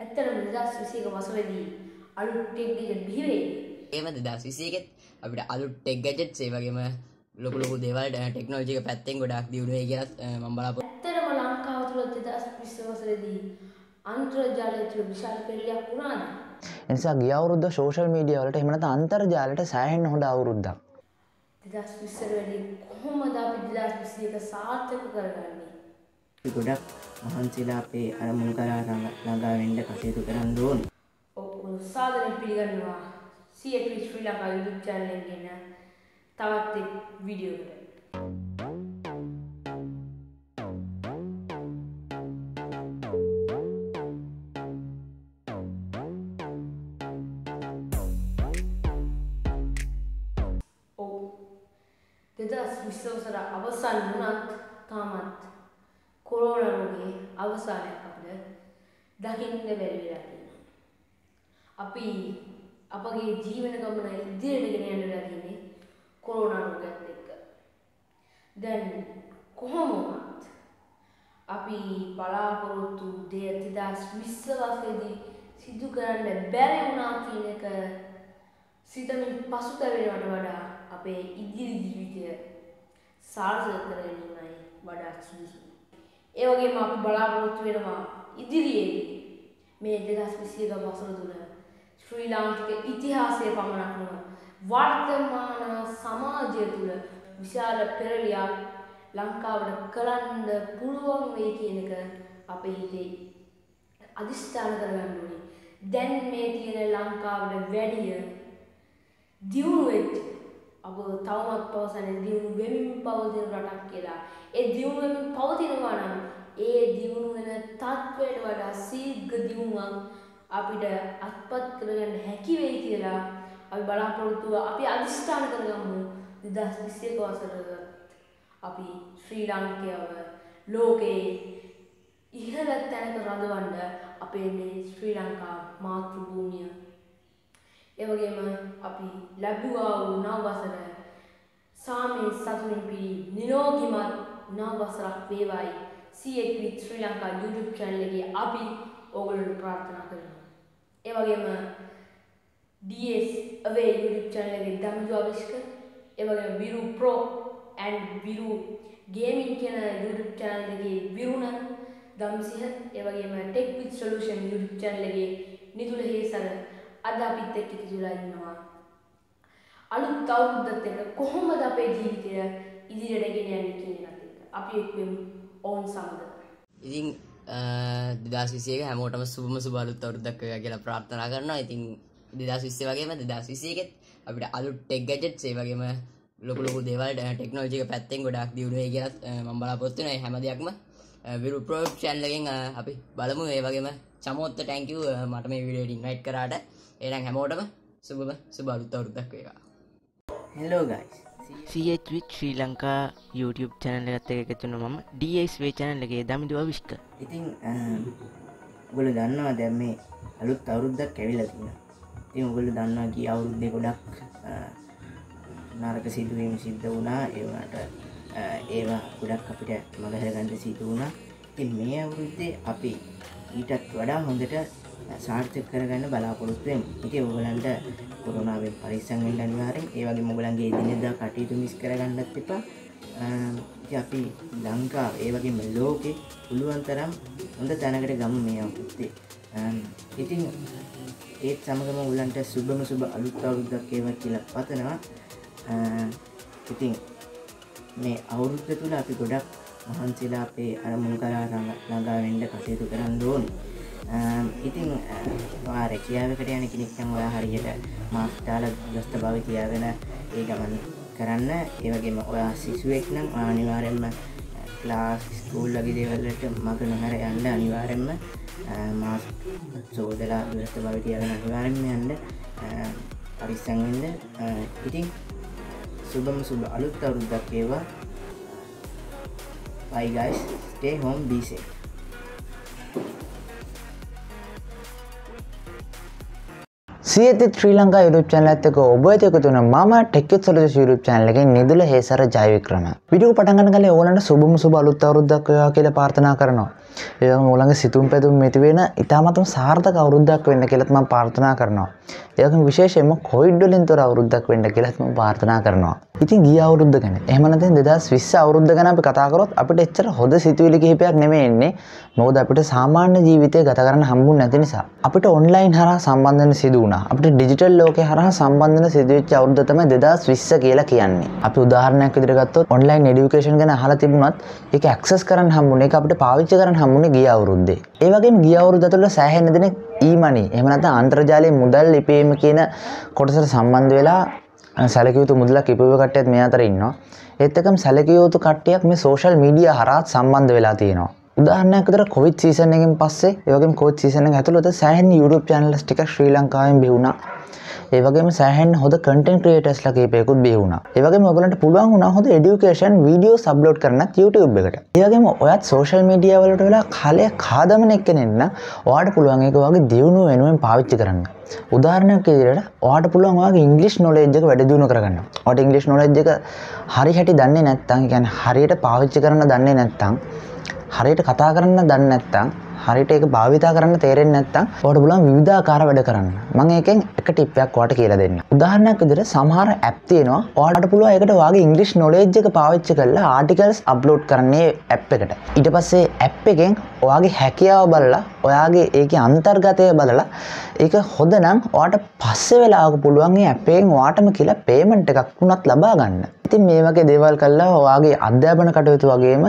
ඇත්තටම දෙදස් විසික වසරදී අලුත් ටෙක්ගජ බිහිවේ ඒම දෙදස් විසේකෙත් අපිට අලු ටෙක් ගැජෙට් සේවගේම ලොකුලොකු දේවල් ටෙක්නෝජික පැත්තෙන් ගොඩක් දියුණුවේ කියලත් මම්බලාප ඇත්තරම ලංකාව තුළ දෙදස් විශ්වසරදී අන්ත්‍රජාලය තුළ විශාල පෙරලියක් වුණාද? එනිසා ගිය අවුරුද්ද සෝෂල් මීඩිය වලට එමනත අන්තර්ජාලයට සෑහෙන් හොඳ අවුරුද්දක්. දෙදස් විස්සර වැඩි කොහොමද අපි දෙදස් විසියක සාර්ථක කරගන්නේ? ගොඩක් මහන්සිලා අපේ අරමුණු කරා ළඟ- ළඟා වෙන්න කටයුතු කරන්න ඕනේ. ඔක්කොම සාධනය පිළිගන්නවා සියපි ශ්‍රී ලංකා යුතුප් චැනලෙන් ගෙන තවත් එක් වීඩියෝකට ඔව් දෙදස් විශ්වසර අවසන් වුණත් තාමත් කොරෝන රෝගේ අවසානයක් අපිට දකින්න බැරි වෙලා තියෙනවා. අපි අපගේ ජීවන ගමන ඉදිරියට ගෙන යන්න ලැබෙන්නේ කොරෝනා රෝගයත් එක්ක. දැන් කොහොම වුණත් අපි බලාපොරොත්තු දෙය 2020 වසරේදී සිදු කරන්න බැරි වුණා කියන එක සිතමින් පසුතැවෙනවට වඩා අපේ ඉදිරි ජීවිතය සාර්ථක කර ගැනීමයි වඩාත් සුදුසු. ඒ වගේම අපි බලාපොරොත්තු වෙනවා ඉදිරියේදී මේ 2021 වසර තුල ශ්‍රී ලාංකික ඉතිහාසයේ පමණක් නොව වර්තමාන සමාජය තුල විශාල පෙරලියක් ලංකාවට කරන්න පුළුවන් වෙයි කියන එක අපේ හිතේ අදිස්ථාන කරගන්න ඕනේ. දැන් මේ තියෙන ලංකාවට වැඩිය දියුණු වෙච්ච අප තවමත් පවසන්නේ දියුණු වෙමින් පවතින රටක් කියලා. ඒ දියුණු වෙමින් පවතිනවා නම් ඒ දියුණු වෙන තත්ත්වයට වඩා සීඝ්‍ර දියුණුවක් අපිට අත්පත් කරගන්න හැකි වෙයි කියලා අපි බලාපොරොත්තුව අපි අදිස්ථාන කරගමු 2021 වසරට අපි ශ්‍රී ලාංකිකයව ලෝකයේ ඉහළ තැනක රඳවන්න අපේ මේ ශ්‍රී ලංකා මාතෘ භූමිය ඒ වගේම අපි ලැබුවා වූ නව වසර සාමයේ සතුටින් පිරි නිරෝගිමත් නව වසරක් වේවායි C8 with Sri Lanka YouTube channel එකේ අපි ඕගොල්ලන්ට ප්‍රාර්ථනා කරනවා. ඒ වගේම DS away YouTube channel එකේ දමජු අවිෂ්ක ඒ වගේම විරු pro and විරු gaming කියන YouTube channel එකේ විරුණ දම්සිහ ඒ වගේම tech with solution YouTube channel එකේ නිතුල හේසර අද අපිත් එක්ක ඉතිරිලා ඉන්නවා. අලුත් අවුරුද්දත් එක්ක කොහොමද අපේ ජීවිතය ඉදිරියට ගෙන යන්නේ කියන එකත් එක්ක අපි එක්වෙමු ඔවුන් සමග. ඉතින් දෙදස් විසේක හැමෝටම සුබම සුබලුත් අවරුද්දක් වේවා කියලා ප්‍රාර්ථනා කරනවා. ඉතින් දෙදස් විස්සේ වගේම දෙදස් විසේකෙත් අපිට අලු ටෙක් ගැජෙට් ඒ වගේම ලොකු ලොකු දේවල් ටෙක්නෝජික පැත්තෙන් ගොඩක් දියුණුවේ කියලත් මම බලාපොරොත්තු වෙනවා. හැම දෙයක්ම විරු ප්‍රෝ channel එකෙන් අපි බලමු. ඒ වගේම චමෝත්ත thank you. මට මේ වීඩියෝ එකට ඉන්වයිට් කරාට. එහෙනම් හැමෝටම සුබම සුබ අලුත් අවුරුද්දක් වේවා. Hello guys. CH with Sri Lanka YouTube චැනල එකත් එක එකතුන මම. DSවේ චැනල් එකේ දමිදුව විශ්ක ඉතින් ගොල දන්නවා දැම් මේ අලුත් අවුරුද්දක් ඇවිල තින ඉතින් උගල දන්නවා කිය අවුරුද්ධය ගොඩක් නරක සිදුවීම සිද්ධ වුණා. ඒවනට ඒවා ගොඩක් අපිට මගහරගන්ට සිදු වුණා. ඉතින් මේ අවුරුද්දේ අපි ඊටත් වඩා හොඳට සාර්ථක කරගන්න බලාපොරොත්තුවෙන් ඉති ඔගලන්ට කොරුණාවෙන් පරිස්සංගෙන් අනිවාරෙන් ඒවගේ මොගලන්ගේ දිනෙදා කටයුතු මිස් කරගන්නත් එපා. ඉතින් අපි ලංකාව ඒවගේම ලෝකෙ පුළුවන් තරම් හොඳ තැනකට ගම මේ අවුරුද්දේ. ඉතින් ඒත් සමගම උලන්ට සුබම සුබ අලුත් අවුරුද්දක් ඒවා කියලා පතනවා. අ, ඉතින් මේ අවුරුද්ද තුළ අපි ගොඩක් මහන්සිලා අපේ අරමුණු කරා ළඟ- ළඟා වෙන්න කටයුතු කරන්න ඕන. ඉතින් වා රැකියාවකට යන කෙනෙක් නම් ඔයා හරියට මාස්ටාල ගස්ත භව කියාගෙන ඒ ගමන් කරන්න. ඒවගේම ඔයා සිසුවෙක් නම් ඔයා අනිවාරෙන්ම ලාස් ස්කූල් ලගේ දේවල්ලට මග නොහැර යන්න අනිවාරෙන්ම මාස් සෝදලා දුරස්ත භව කියාගෙන අනිවාරෙන්ම යන්න පරිස්සංවෙන්න ඉතින් සුබම සුබ අලුත් අවුරුද්දක් ඒවා. Bye guys. Stay home. Be safe සියති Sri Lanka YouTube channel එකත් එක්ක ඔබ වෙත එකතු වෙන මම ටෙක්කෙත් සොලියස් YouTube channel එකෙන් නිදුල හේසර ජයවික්‍රම. වීඩියෝ පටන් ගන්න කලින් ඕගලන්ට සුබම සුබ අලුත් අවුරුද්දක් වේවා කියලා ප්‍රාර්ථනා කරනවා. ඒ වගේම ඕගොල්ලන්ගේ සිතුම් පැතුම් මෙති වෙන ඉතාමත්ම සාර්ථක අවුරුද්දක් වෙන්න කියලාත් මම ප්‍රාර්ථනා කරනවා. ඒ වගේම විශේෂයෙන්ම කොවිඩ් වලින් තොර අවුරුද්දක් වෙන්න කියලාත් මම ප්‍රාර්ථනා කරනවා. ඉතින් ගිය අවුරුද්ද ගැන එහෙම නැත්නම් 2020 අවුරුද්ද ගැන අපි කතා කරොත් අපිට එච්චර හොඳ සිතුවිලි කිහිපයක් නෙමෙයි එන්නේ. මොකද අපිට සාමාන්‍ය ජීවිතය ගත කරන්න හම්බුනේ නැති නිසා. අපිට ඔන්ලයින් හරහා සම්බන්ධ වෙන්න සිදු වුණා. අපට ඩිජිටල් ලෝකේ හරහා සම්බන්ධන සිදුවිච්ච අවුරුද්ද තමයි 2020 කියලා කියන්නේ. අපි උදාහරණයක් විදිහට ගත්තොත් ඔන්ලයින් এඩියුකේෂන් ගැන අහලා තිබුණත් ඒක ඇක්සස් කරන්න හම්බුනේ ඒක අපිට පාවිච්චි කරන්න හම්බුනේ ගිය අවුරුද්දේ. ඒ වගේම ගිය අවුරුද්ද තුළ සෑහෙන දෙනෙක් e-money එහෙම නැත්නම් අන්තර්ජාලයේ මුදල් ලිපීම කියන කොටසට සම්බන්ධ වෙලා සැලකිය යුතු මුදලක් ඉපුව කට්ටියත් මේ අතර ඉන්නවා. ඒත් එකම සැලකිය යුතු කට්ටියක් මේ සෝෂල් මීඩියා හරහා සම්බන්ධ වෙලා තියෙනවා. උදාහරණයක් විදිහට කොවිඩ් සීසන් එකෙන් පස්සේ ඒ වගේම කොවිඩ් සීසන් එක ඇතුළත සෑහෙන YouTube channels ටික ශ්‍රී ලංකාවෙන් බිහි වුණා. ඒ වගේම සෑහෙන හොඳ content creatorsලා කීපයකුත් බිහි වුණා. ඒ වගේම ඔයගලන්ට පුළුවන් වුණා හොඳ education videos upload කරන්නත් YouTube එකට. ඒ වගේම ඔයත් social media වලට වෙලා කාලය කාදමන එක්කෙනෙන්න ඔයාට පුළුවන් ඒක ඔයාගේ දියුණුව වෙනුවෙන් පාවිච්චි කරන්න. උදාහරණයක් විදිහට ඔයාට පුළුවන් ඔයාගේ ඉංග්‍රීසි knowledge එක වැඩි දියුණු කරගන්න. ඔයාට ඉංග්‍රීසි knowledge එක හරි හැටි දන්නේ නැත්නම්, ඒ කියන්නේ හරියට පාවිච්චි කරන්න දන්නේ නැත්නම්, හරියට කතා කරන්න දන්නේ නැත්නම් හරියට ඒක භාවිතා කරන්න තේරෙන්නේ නැත්නම් ඔයාලට පුළුවන් විවිධාකාර වැඩ කරන්න. මම ඒකෙන් එක ටිප් එකක් ඔයාලට කියලා දෙන්නම්. උදාහරණයක් විදිහට සමහර ඇප් තියෙනවා. ඔයාලට පුළුවන් ඒකට ඔයාගේ ඉංග්‍රීසි knowledge එක පාවිච්චි කරලා ආටිකල්ස් අප්ලෝඩ් කරන්නේ ඇප් එකට. ඊට පස්සේ ඇප් එකෙන් ඔයාගේ හැකියාව බලලා ඔයාගේ ඒකේ අන්තර්ගතය බලලා ඒක හොඳ නම් ඔයාට පස්සේ වෙලාවක පුළුවන් ඒ ඇප් එකෙන් ඔයාටම කියලා පේමන්ට් එකක් වුණත් ලබා ගන්න. ඉතින් මේ වගේ දේවල් කළා ඔයාගේ අධ්‍යාපන කටයුතු වගේම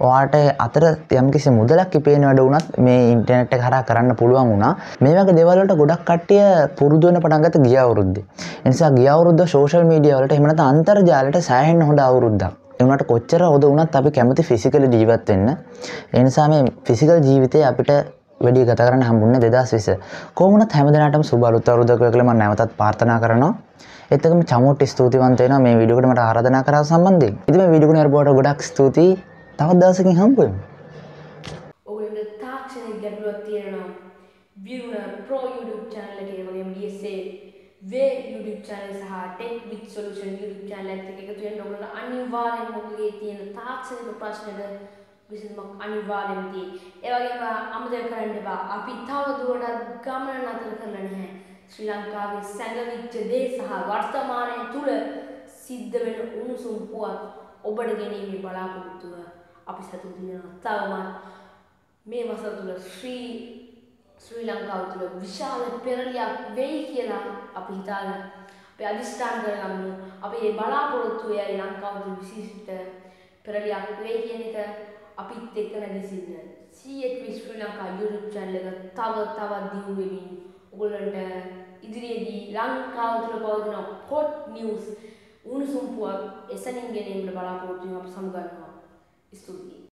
ඔයාට අතර යම්කිසි මුදලක් ඉපේන වැඩ වුණත් මේ ඉන්ටර්නෙට් එක හරහා කරන්න පුළුවන් වුණා. මේ වගේ දේවල් වලට ගොඩක් කට්ටිය පුරුදු වෙන පටන් ගත්ත ගිය අවුරුද්දේ. ඒ නිසා ගිය අවුරුද්ද සෝෂල් මීඩියා වලට එහෙම නැත්නම් අන්තර්ජාලයට සෑහෙන්න හොඳ අවුරුද්දක්. ඒ වුණාට කොච්චර හොඳ වුණත් අපි කැමති ෆිසිකලි ජීවත් වෙන්න. ඒ නිසා මේ ෆිසිකල් ජීවිතේ අපිට වැඩි ගත කරන්න හම්බුන්නේ 2020. කොහොම වුණත් හැමදෙනාටම සුබ අලුත් අවුරුද්දක් වේවා කියලා මම නැවතත් ප්‍රාර්ථනා කරනවා. ඒත් එක්කම චමුට් ස්තුතිවන්ත වෙනවා මේ වීඩියෝ එකට මට ආරාධනා කරා සම්බන්ධයෙන්. ඉතින් මේ වීඩියෝ එක නරඹුවට ගොඩක් ස්තුතියි. තවත් දවසකින් හම්බ වෙමු. ඔගලන්ට තාක්ෂණික ගැටලුවක් තියෙනවා විරුණ ප්‍රෝ YouTube channel එකේ වගේම DSA වේ YouTube channel සහ Tech with Solution YouTube channel එකත් එක්ක එකතු වෙන්න ඔයගොල්ලෝ අනිවාර්යෙන්ම ඔයගේ තියෙන තාක්ෂණික ප්‍රශ්නෙට විසඳුමක් අනිවාර්යෙන්ම තියෙයි. ඒ වගේම අමතක කරන්න එපා. අපි තව දුරටත් ගමන නතර කරලා නැහැ. ශ්‍රී ලංකාවේ සැඟවිච්ච දේ සහ වර්තමානයේ තුල සිද්ධ වෙන උණුසුම් පුවත් ඔබට ගෙනීමේ බලාපොරොත්තුව අපි සතු දිනනවා. තවමත් මේ වසර තුල ශ්‍රී ශ්‍රී ලංකාව තුළ විශාල පෙරලියක් වෙයි කියලා අපි හිතාගෙන අපි අධිෂ්ඨාන කරගමු. අපි මේ බලාපොරොත්තු වෙයි ලංකාව තුළ විශිෂ්ට පෙරලියක් වෙයි කියන එක අපිත් එක්ක නැගිටින්න. CHV ශ්‍රී ලංකා YouTube channel එක තව තවත් දියුණු වෙමින් ඔයගොල්ලන්ට ඉදිරියේදී ලංකාව තුළ පවතින hot news උණුසුම් පුවත් එසනින් ගෙනෙන්න බලාපොරොත්තු වෙන අපි සමුගන්නවා. ස්තුතියි.